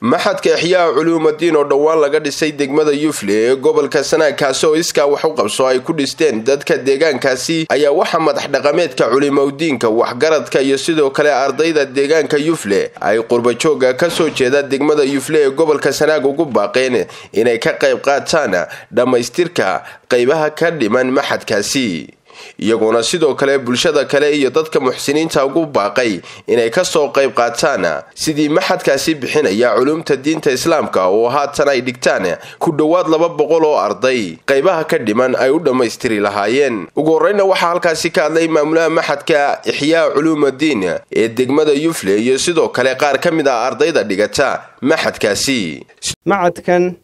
maxadka ixyaa culuumadiin oo dhowaan laga dhisay degmada yufle ee gobolka sanaag kaasi oo iskaa wax u qabso ay ku dhisteen dadka deegaankaasi ayaa waxaa madax dhaqameedka culimowdiinka waxgaradka iyo sidoo kale ardayda deegaanka yufle ay qurbajooga ka soo jeeda degmada yufle ee gobolka sanaag ugu baaqeen inay ka qayb qaataan dhammaystirka qaybaha ka dhiman maxadkaasi iyagoona sidoo kale bulshada kale iyo dadka muxsiniinta ugu baaqay inay ka soo qayb qaataan sidii maxadkaasi bixinaya culumta diinta islaamka oo haatan ay dhigtaan ku dhowaad laba boqol oo arday. qaybaha ka dhiman ay u dhammaystiri lahaayeen. ugu horreyna waxaa halkaasi ka hadlay maamulaha maxadka ixyaa culuumadiin ee degmada yufle iyo sidoo kale qaar ka mid ah ardayda dhigata maxadkaasi. Macadkan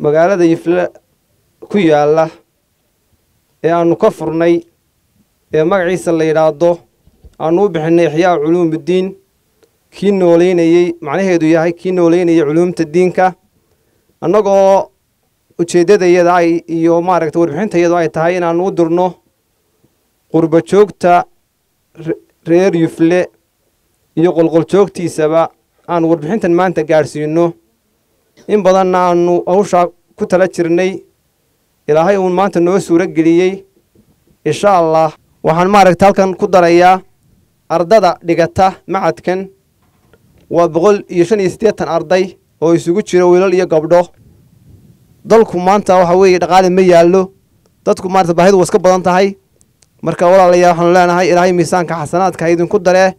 magaalada yufle ku yaalla ee aanu ka furnay ee magaciisa la yidhaahdo aanu u bixinay ixyaa culuumuddiin kii nooleynayey macnaheedu yahay kii nooleynayay culuumta diinka annagoo ujeeddadayada ay iyo maaragta warbixintayadu ay tahay inaanu u dirno qurba joogta reer yufle iyo qolqoljoogtiisaba aanu warbixintan maanta gaadhsiino in badanna aanu hawshaa ku tala jirnay ilaahay uun maanta noo suuro geliyey insha allah waxaan maaragta halkan ku darayaa ardada dhigata macadkan. Waa boqol iyo shan iyo siddeetan arday oo isugu jira wiilal iyo gabdho. Dalku maanta waxa weeye dhaqaali ma yaallo. Dadku maarata baahidu waa iska badan tahay. Marka walaalayaa waxaanu leenahay ilaahay miisaanka xasanaadka idinku daree.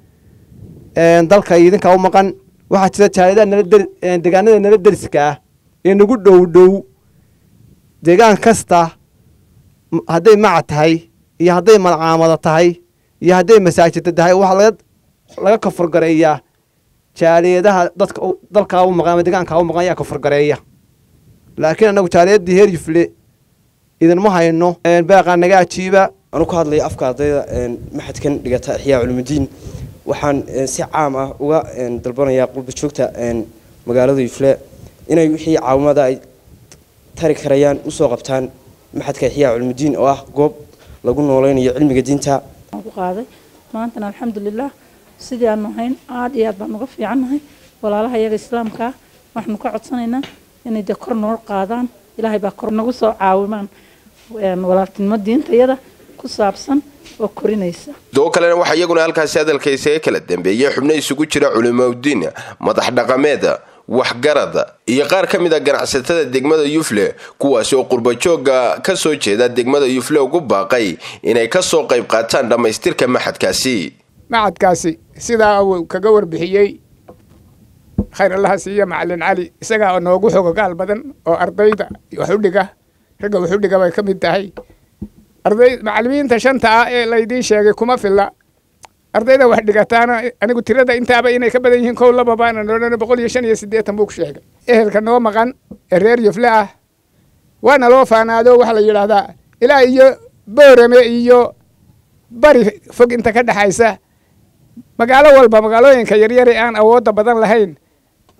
Dalka idinka u maqan. Waxaa jira jaaladaha nala degaanada nala deriska ah. Ee nagu dhow dhow deegaan kasta hadday macad tahay iyo hadday malcaamada tahay iyo hadday masaajida tahay waxaa laga kafargareeyaa jaaliyadaha dadka dalkaa u maqan ama deegaankaa u maqan ayaa kafargareeya laakiin annagu jaaliyadii heer idinma hayno baaqaa naga ajiiba. Anu ka hadlaya afka ardayda maxadkan dhigata ixyaa culuumudiin waxaan si caam ah uga dalbanayaa qurbajoogta magaalada yufle inay wixii caawimada tari karayaan u soo qabtaan maxadka ixyaa culuumudiin oo ah goob lagu nooleynayo cilmiga diinta. Qaaday maantana alxamdulilah sidii aanu ahayn aada iyo aad baan uga fiicannahay. Walaalaha iyaga islaamkaa waxaanu ka codsanaynaa inay dee kor noo qaadaan. Ilaahay baa kor nagu soo caawimaan walaaltinimo diintayada ku saabsan oo korinaysa. Sidoo kalena waxaa iyaguna halkaasi hadalka isaga kala dambeeyey xubno isugu jira culimowdiin madax dhaqameed waxgarad iyo qaar ka mid a ganacsatada degmada yufle kuwaasi oo qurbajooga ka soo jeeda degmada yufle ugu baaqay inay ka soo qayb qaataan dhammaystirka maxadkaasi. Macadkaasi sidaa uu kaga warbixiyey khayr allaha siiya macalin cali isagaa noogu xogogaal badan oo ardayda wax dhiga ragga wax dhiga bay ka mid tahay. Arday macalimiinta shanta ah ee laydiin sheegay kuma filla ardayda wax dhigataana anigu tirada intaaba inay ka badan yihiin kow laba baana boqol iyo shan iyo siddeetan buu ku sheegay. Ehelka noo maqan ee reer yufle ah waana loo faanaado waxaa la yidhaahdaa ilaa iyo boorame iyo bari fog inta ka dhexaysa magaalo walba magaalooyinka yaryare aan awoodda badan lahayn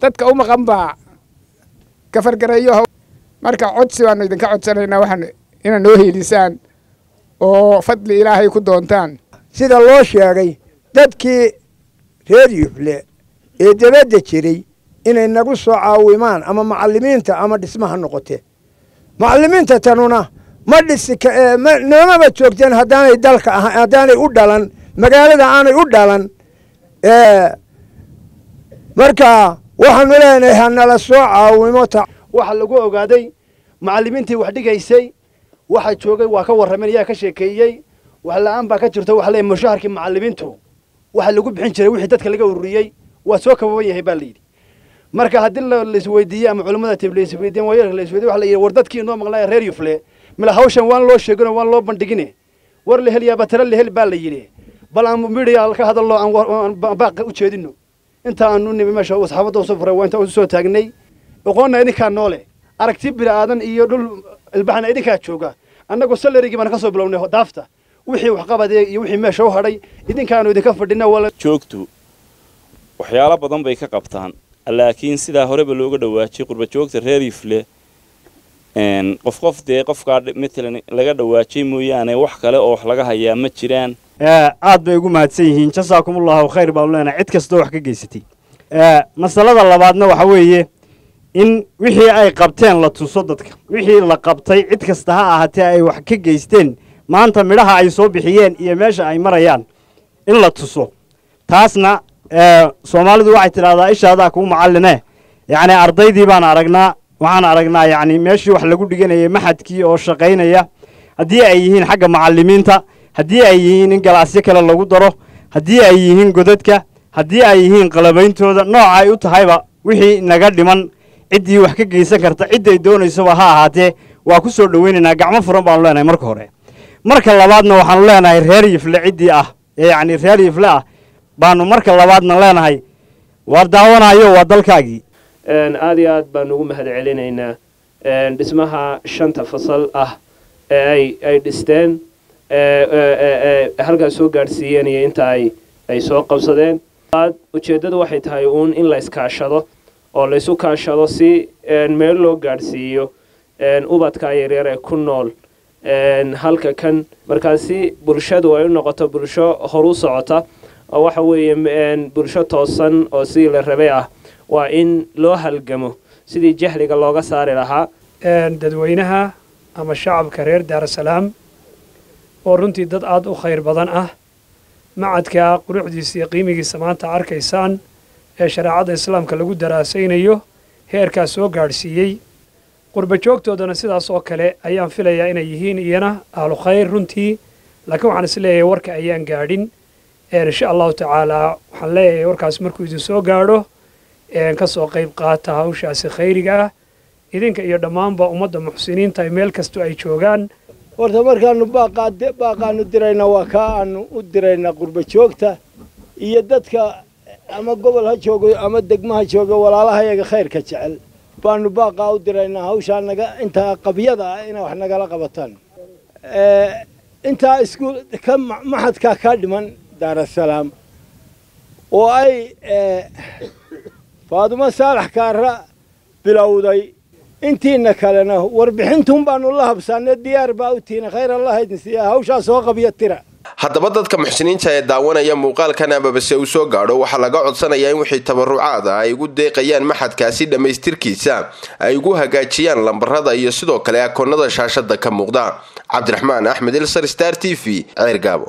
dadka u maqan baa kafargareeyo marka codsi waanu idinka codsanaynaa waxaan inaad noo heelisaan oo fadli ilaahay ku doontaan. Sida loo sheegay dadkii reer yufle ee dabadda jiray inay nagu soo caawimaan ama macalimiinta ama dhismaha noqote macalimiinta tanuna ma dhisi noomaba joogteen haddaanay dalka aha haddaanay u dhalan magaalada aanay u dhalan marka waxaanu leenahay hanala soo caawimo waxaa lagu ogaaday macalimiintii wax dhigaysay waxa joogay waa ka warrameen ayaa ka sheekeeyey wax la'aan baa ka jirto waxa leeyahy mushaharkii macalimiintu waxa lagu bixin jiray wixii dadka laga ururiyey waa soo kababan yahay baa layidhi marka haddii laisweydiiyey ama culimmada tib laisweydiyen waayarka laisweydiye waxa la yidhi war dadkii inoo maqlaaya reer yufle mila hawshan waan loo sheegino waan loo bandhigine. War la hel yaaba tira la hel baa la yidhi. Bal aan midhiya ka hadallo aan baaqa u jeedino inta aanu nimi meesha saxaabadda u soo furay waa inta u soo taagnay. Oqoonna idinkaa noole. Aragti bini aadan iyo dhul ilbaxna idinkaa jooga. Annagu salarigii baan ka soo bilownay daafta wixii waxqabadee iyo wixii meesha u hadhay idinkaanu idinka fadhina joogtu waxyaalo badan bay ka qabtaan laakiin sidaa horeba looga dhawaajiyey qurbajoogta reer yufle qof qof dee qofkaa matalan laga dhawaajiyey mooyaane wax kale oo wax laga hayaa ma jiraan. Aad bay ugu mahadsan yihiin. Jasaakumullahu khayr baanu leenahay. Cid kastoo wax ka geysatay. Masalada labaadna waxa weeye in wixii ay qabteen la tuso dadka. Wixii la qabtay cid kasta ha ahaatee ay wax ka geysteen maanta midhaha ay soo bixiyeen iyo meesha ay marayaan in la tuso. Taasna soomaalidu waxay tidhahdaa ishaadaa kuu macalline. Yacni ardaydii baan aragnaa waxaan aragnaa yacni meeshii wax lagu dhiganayay maxadkii oo shaqaynaya. Haddii ay yihiin xagga macallimiinta haddii ay yihiin in galaasyo kale lagu daro haddii ay yihiin godadka haddii ay yihiin qalabeyntooda nooca ay u tahayba wixii naga dhiman. Ciddii wax ka geysan karta cidday doonaysaba ha ahaatee waa ku soo dhoweynaynaa gacmo furan baanu leenahay marka hore marka labaadna waxaanu leenahay reer yifle ciddii ah ee yacni reer yifle ah baanu marka labaadna leenahay. Waar daawanayo waa dalkaagii. Aad iyo aad baanu ugu mahad celinaynaa dhismaha shanta fasal ah ee ay dhisteen halkaas soo gaadhsiiyeen iyo inta ay ay soo qabsadeen. Ujeeddadu waxay tahay uun in la iskaashado oo la isu kaashado si meel loo gaadhsiiyo ubadka yaryar ee ku nool halka kan markaasi bulshadu ay u noqoto bulsho horu socota oo waxa weeye bulsho toosan oo sidii la rabay ah waa in loo halgamo sidii jahliga looga saari lahaa. Dadweynaha ama shacabka reer daarasalaam oo runtii dad aad u khayr badan ah macadka quruxdiisa iyo qiimigiisa maanta arkaysaan ee shareecadda islaamka lagu daraasaynayo heerkaas soo gaadhsiiyey qurba joogtoodana sidaas oo kale ayaan filayaa inay yihiin iyana ahlu khayr runtii. Laakiin waxaan is leeyahay warka ayaan gaadhin. Insha allahu tacaalaa waxaan leeyahay warkaas markuu idin soo gaadho ka soo qayb qaata hawshaasi khayriga ah. Idinka iyo dhammaanba ummadda muxsiniinta meel kastoo ay joogaan. Horta markaanu baaqaanu dirayna waa kaa aanu u diraynaa qurba joogta iyo dadka ama gobol ha joogo ama degmo ha joogo walaalahayaga khayrka jecel baanu baaqaa u diraynaa hawshaa intaa qabyada ah inay wax nagala qabataan. Intaa iskuul ka maxadkaa kaa dhiman daarasalaam oo ay faadumo saalax kaara bilowday. Intiina kalena warbixintun baanu la habsaanay diyaar baa u tiina khayr allah idin siiya hawshaa soo qabya tira haddaba dadka muxsiniinta ee daawanaya muuqaalkan amabase uu soo gaadho waxaa laga codsanayaa in wixii tabarucaad ah ay ugu deeqayaan maxadkaasi dhammaystirkiisa ay ugu hagaajiyaan lambarada iyo sidoo kale akoonnada shaashada ka muuqda. Cabdiraxmaan axmed ilsar star t v ceer gaabo